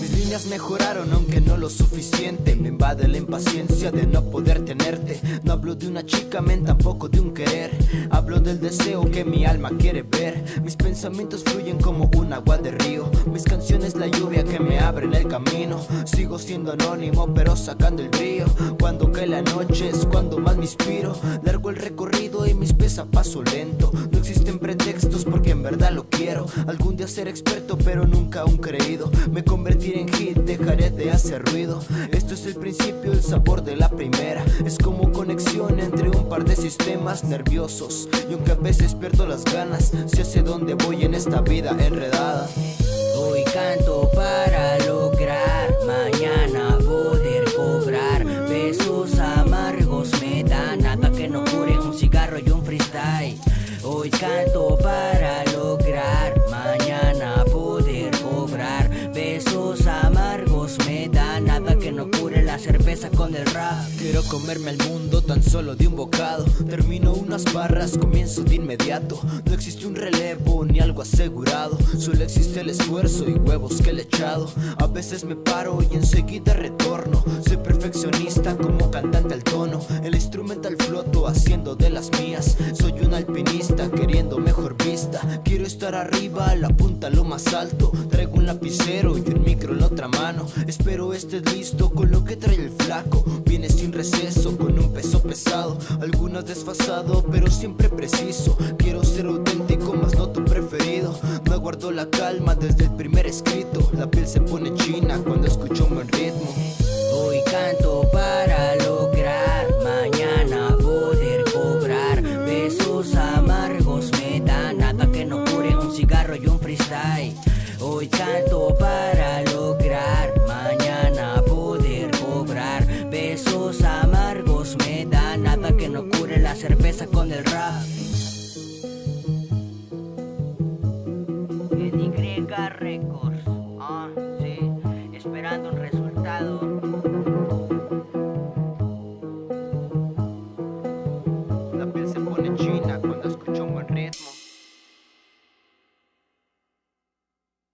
Mis líneas mejoraron aunque no lo suficiente. Me invade la impaciencia de no poder tenerte. No hablo de una chica, men, tampoco de un querer. Hablo del deseo que mi alma quiere ver. Mis pensamientos fluyen como un agua de río. Mis canciones, la lluvia que me abre en el camino. Sigo siendo anónimo, pero sacando el brillo. Cuando cae la noche es cuando más me inspiro. Largo el recorrido y mis pies a paso lento. No existen pretextos porque en verdad lo quiero. Algún día ser experto, pero nunca un creído. Me convertiré en hit, dejaré de hacer ruido. Esto es el principio, el sabor de la primera. Es como conexión entre un par de sistemas nerviosos. Y aunque a veces pierdo las ganas, si hacia dónde voy en esta vida enredada. Hoy canto para con el rap. Quiero comerme el mundo tan solo de un bocado. Termino unas barras, comienzo de inmediato. No existe un relevo ni algo asegurado. Solo existe el esfuerzo y huevos que he echado. A veces me paro y enseguida retorno. Soy perfeccionista como cantante al tono. El instrumental floto haciendo de las mías. Soy un alpinista queriendo mejor vista. Quiero estar arriba, la punta lo más alto. Traigo un lapicero y un micro en otra mano. Espero estés listo con lo que trae el flaco. Viene sin receso, con un peso pesado. Algunos desfasado, pero siempre preciso. Quiero ser auténtico, más no tu preferido. No guardo la calma desde el primer escrito. La piel se pone china cuando escucho un buen ritmo. Hoy canto para lograr mañana poder cobrar besos amargos me dan nada que no cure un cigarro y un freestyle. Hoy canto para lograr la cerveza con el rap. En Y Records, ah, sí, esperando un